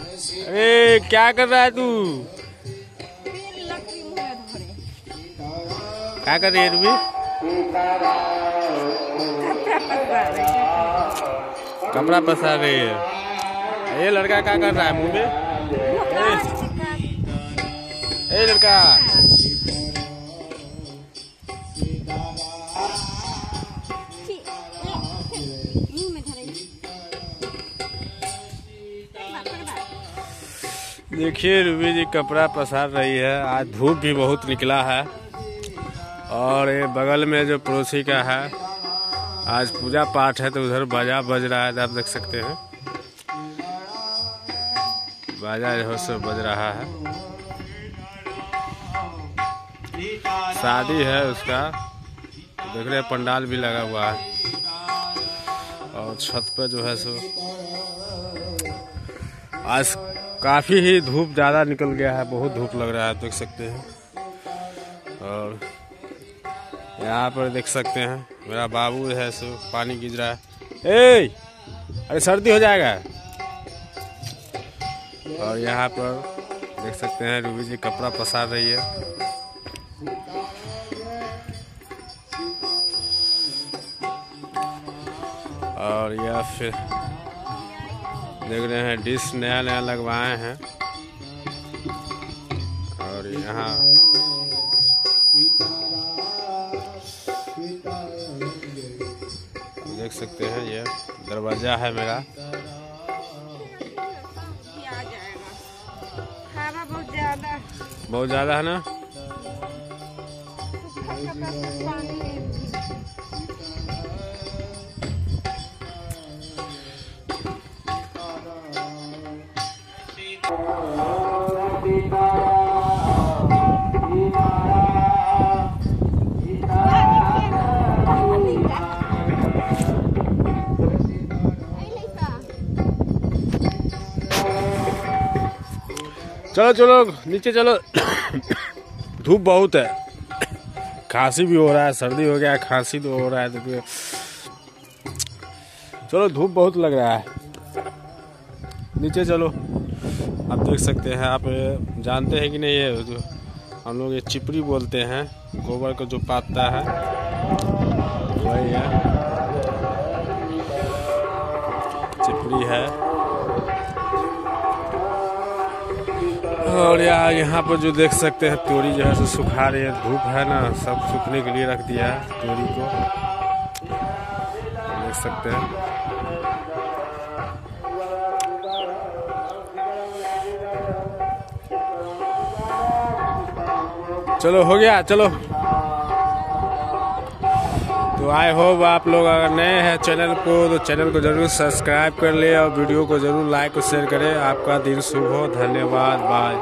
अरे क्या कर रहा है तू? क्या कर रही है रूबी? कपड़ा पसा रही है। ये लड़का क्या कर रहा है मुँह में? ए लड़का। देखिए, रूबी जी, कपड़ा पसार रही है। आज धूप भी बहुत निकला है। और ये बगल में जो पड़ोसी का है, आज पूजा पाठ है तो उधर बाजा बज रहा है, आप देख सकते हैं। बाजा जो सो बज रहा है। शादी है उसका। देख रहे पंडाल भी लगा हुआ है। और छत पे जो है, सो आज काफ़ी ही धूप ज़्यादा निकल गया है, बहुत धूप लग रहा है देख सकते हैं। और यहाँ पर देख सकते हैं, मेरा बाबू है सो पानी गिर रहा है। ए अरे सर्दी हो जाएगा। और यहाँ पर देख सकते हैं, रूबी जी कपड़ा पसार रही है। और या फिर देख रहे हैं डिश नया नया लगवाए हैं। और यहाँ देख सकते हैं ये दरवाज़ा है मेरा। बहुत ज़्यादा। है ना? चलो चलो, नीचे चलो। धूप बहुत है। खांसी भी हो रहा है, सर्दी हो गया, खांसी तो हो रहा है, देखिए। चलो, धूप बहुत लग रहा है। नीचे चलो। आप देख सकते हैं, आप जानते हैं कि नहीं ये, जो हम लोग ये चिपड़ी बोलते हैं, गोबर का जो पाता है, वही है। चिपड़ी है। और यार यहाँ पर जो देख सकते हैं, तोरी जो है सो सुखा रही है। धूप है ना, सब सूखने के लिए रख दिया है तोरी को। देख सकते हैं। चलो, हो गया, चलो। तो आई होप आप लोग अगर नए हैं चैनल को तो चैनल को ज़रूर सब्सक्राइब कर ले और वीडियो को ज़रूर लाइक और शेयर करें। आपका दिन शुभ हो। धन्यवाद। बाय